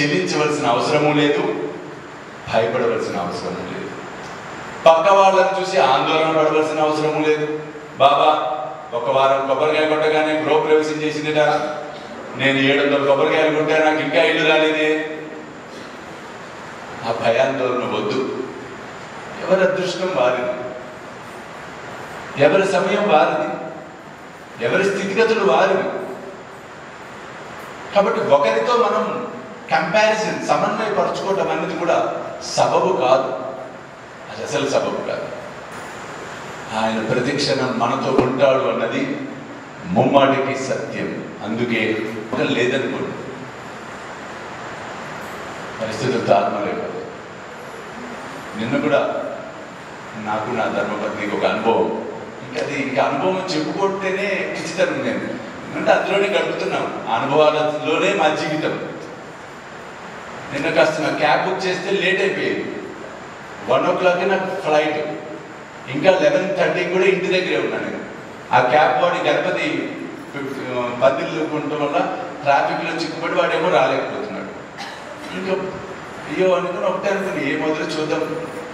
చెల్లించవలసిన అవసరము లేదు భయపడవలసిన అవసరము లేదు. పక్క వాళ్ళని చూసి ఆందోళన పడవలసిన అవసరము లేదు. బాబా ఒక వారం కొబ్బరికాయ కొట్టగానే గృహప్రవేశం చేసిందిట. నేను ఏడు వందల కొబ్బరికాయలు కొట్టా నాకు ఇంకా ఇల్లు రాలేదే. ఆ భయాందోళన వద్దు. ఎవరి అదృష్టం వారిది? ఎవరి సమయం వారిది? ఎవరి స్థితిగతులు వారివి? కాబట్టి ఒకరితో మనం కంపారిజన్ సమన్వయపరచుకోవటం అనేది కూడా సబబు కాదు. అది అసలు సబబు కాదు. ఆయన ప్రతిక్షణం మనతో ఉంటాడు అన్నది ముమ్మాటికి సత్యం. అందుకే ఒక లేదనుకోండి. పరిస్థితులు దారుణలేవు నిన్న కూడా నాకు నా ధర్మపత్నికి ఒక అనుభవం. ఇంకా అది ఇంకా అనుభవం చెప్పుకుంటేనే పిచ్చితనం నేను. ఎందుకంటే అందులోనే గడుపుతున్నాం. ఆ అనుభవాలలోనే మా జీవితం. నిన్న కాస్త నా క్యాబ్ బుక్ చేస్తే లేట్ అయిపోయింది. వన్ ఓ క్లాక్ నాకు ఫ్లైట్. ఇంకా లెవెన్ థర్టీ కూడా ఇంటి దగ్గరే ఉన్నాను నేను. ఆ క్యాబ్ వాడి గణపతి పందిళ్ళు ఉండటం వల్ల ట్రాఫిక్లో చిక్కుపడి వాడేమో రాలేకపోతున్నాడు. ఇంకా అయ్యో అనుకుని ఒకటే అనుకుని ఏ మొదలు చూద్దాం.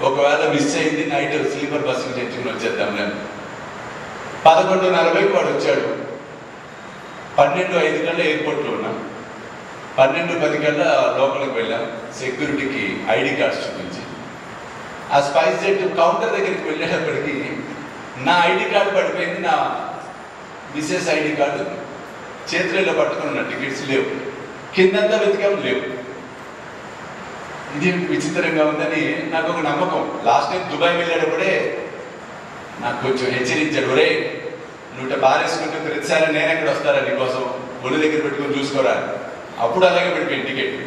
ఒకవేళ మిస్ అయింది నైట్ స్లీపర్ బస్సు తెచ్చుకుని వచ్చేద్దాం నేను పదకొండు నలభైకి వాడు వచ్చాడు. పన్నెండు ఐదు కల్లా ఎయిర్పోర్ట్లో ఉన్నాను పన్నెండు పది కల్లా లోపలికి వెళ్ళాం. సెక్యూరిటీకి ఐడి కార్డ్స్ చూపించి. ఆ స్పైస్ జెట్ కౌంటర్ దగ్గరికి వెళ్ళేటప్పటికి నా ఐడి కార్డు పడిపోయింది నా మిసెస్ ఐడి కార్డు చేతులలో పట్టుకుని టికెట్స్ లేవు. కిందంతా వెతికాం లేవు. ఇది విచిత్రంగా ఉందని నాకు ఒక నమ్మకం. లాస్ట్ టైం దుబాయ్ వెళ్ళేటప్పుడే నాకు కొంచెం హెచ్చరించాడు ఒరే నువ్వు బారేసుకుంటే ప్రతిసారి నేను ఎక్కడ వస్తారా నీకోసం? ఒళ్ళు దగ్గర పెట్టుకొని చూసుకోరా? అప్పుడు అలాగే పెట్టిపోయింది టికెట్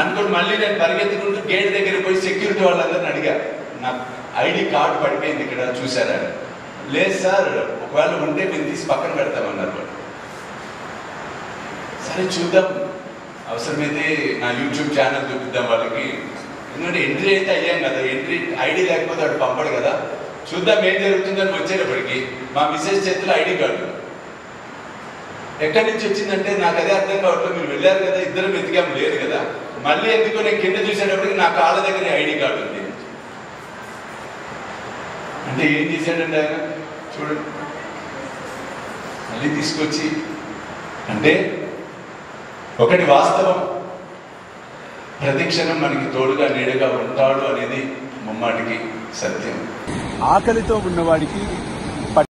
అనుకోని మళ్ళీ నేను పరిగెత్తుకుంటూ గేట్ దగ్గర పోయి సెక్యూరిటీ వాళ్ళందరిని అడిగా నా ఐడి కార్డు పడిపోయింది ఇక్కడ చూసారా లేదు సార్ ఒకవేళ ఉంటే మేము తీసి పక్కన పెడతామన్నారు. వాళ్ళు సరే చూద్దాం. అవసరమైతే నా యూట్యూబ్ ఛానల్ చూపిద్దాం వాళ్ళకి. ఎందుకంటే ఎంట్రీ అయితే అయ్యాం కదా ఎంట్రీ ఐడి లేకపోతే వాడు పంపడు కదా. చూద్దాం ఏం జరుగుతుందని వచ్చేటప్పటికి మా మిస్సెస్ చేతిలో ఐడి కార్డు. ఎక్కడి నుంచి వచ్చిందంటే నాకు అదే అర్థం కావట్లేదు. మీరు వెళ్ళారు కదా ఇద్దరం వెతికాం లేదు కదా. మళ్ళీ ఎందుకో నేను కింద చూసేటప్పటికి నా కాళ్ళ దగ్గర ఐడి కార్డు ఉంది. అంటే ఏం చేశాడండి ఆయన? చూడండి మళ్ళీ తీసుకొచ్చి అంటే ఒకటి వాస్తవం. ప్రతిక్షణం మనకి తోడుగా నీడగా ఉంటాడు అనేది ముమ్మాటికి సత్యం. ఆకలితో ఉన్నవాడికి